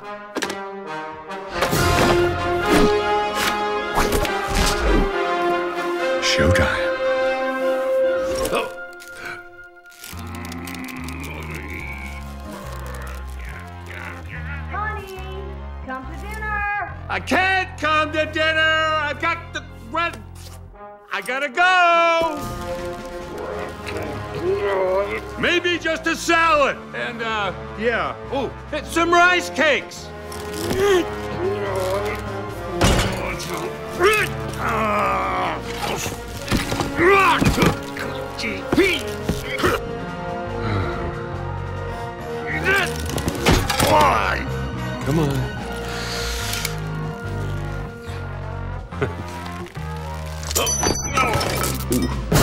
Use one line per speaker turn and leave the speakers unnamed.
go. Showtime.
I can't come to dinner. I've got the rent. I gotta go. Maybe just a salad and uh, yeah. Oh, some rice cakes.
Come on.
Oh, no.